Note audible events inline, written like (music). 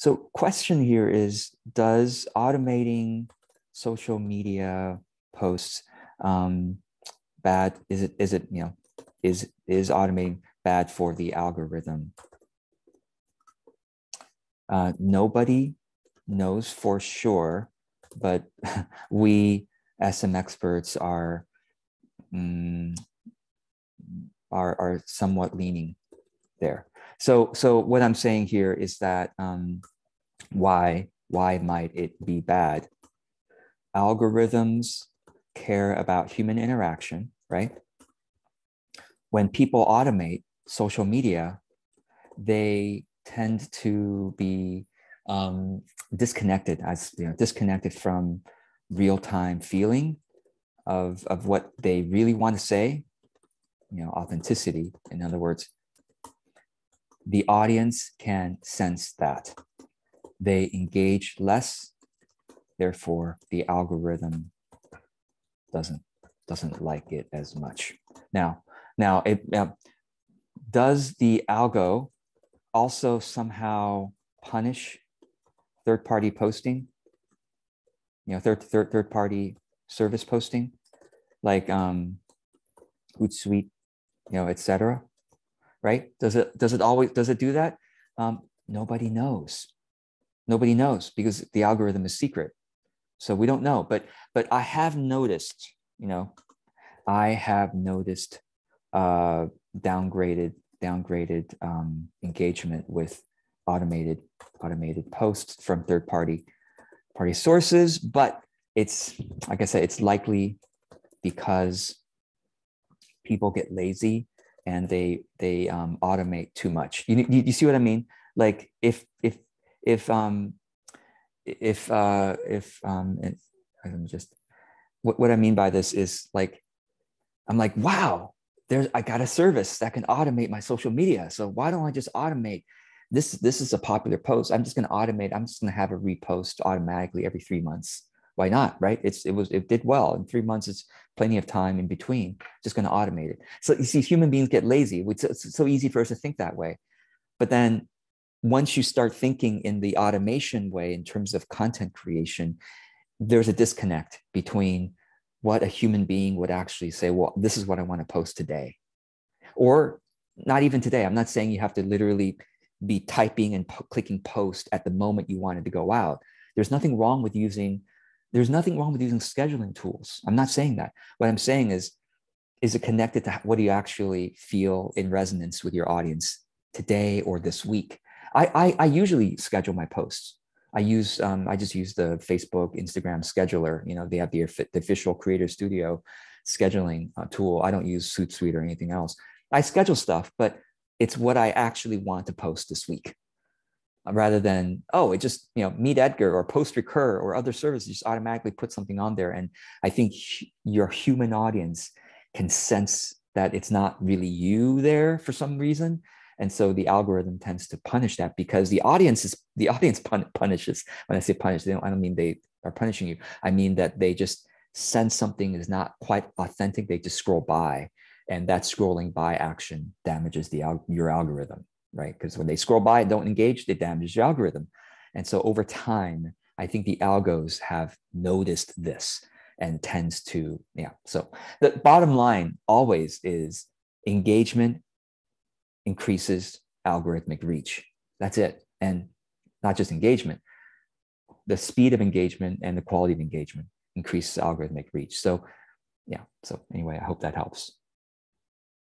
So question here is, does automating social media posts um, bad? Is it, is it, you know, is, is automating bad for the algorithm? Uh, nobody knows for sure, but (laughs) we as some experts are, um, are, are somewhat leaning there. So, so what I'm saying here is that um, why why might it be bad? Algorithms care about human interaction, right? When people automate social media, they tend to be um, disconnected as you know disconnected from real time feeling of of what they really want to say you know authenticity in other words the audience can sense that. They engage less therefore the algorithm doesn't doesn't like it as much. Now now it now, does the algo also somehow punish third party posting? You know third third third party service posting? Like um hootsuite you know etc right? Does it does it always does it do that? Um, nobody knows. Nobody knows because the algorithm is secret. So we don't know. But but i have noticed you know i have noticed uh downgraded downgraded um, engagement with automated automated posts from third party party sources. But it's like i said it's likely because people get lazy and they they um, automate too much. You, you, you see what I mean? Like if if if um if uh if um I'm just what, what I mean by this is like I'm like wow there's I got a service that can automate my social media so why don't I just automate this this is a popular post I'm just going to automate I'm just going to have a repost automatically every three months why not right? It's it was it did well. In three months it's plenty of time in between. Just going to automate it. So you see human beings get lazy. It's, so easy for us to think that way. But then once you start thinking in the automation way in terms of content creation there's a disconnect between what a human being would actually say well this is what i want to post today. Or not even today i'm not saying you have to literally be typing and po- clicking post at the moment you wanted to go out. There's nothing wrong with using there's nothing wrong with using scheduling tools. I'm not saying that. What I'm saying is, is it connected to what do you actually feel in resonance with your audience today or this week? I, I, I usually schedule my posts. I use um, I just use the Facebook, Instagram scheduler. You know, they have the, the official Creator Studio scheduling uh, tool. I don't use Hootsuite or anything else. I schedule stuff, but it's what I actually want to post this week Uh, rather than oh it just you know MeetEdgar or post recur or other services just automatically put something on there. And i think your human audience can sense that it's not really you there for some reason. And so the algorithm tends to punish that because the audience is the audience (laughs) pun- punishes. When i say punish they don't, i don't mean they are punishing you. I mean that they just sense something is not quite authentic. They just scroll by. And that scrolling by action damages the your algorithm right? Because when they scroll by and don't engage, they damage the algorithm. And so over time, I think the algos have noticed this and tends to, yeah. So the bottom line always is engagement increases algorithmic reach. That's it. And not just engagement, the speed of engagement and the quality of engagement increases algorithmic reach. So yeah. So anyway, I hope that helps.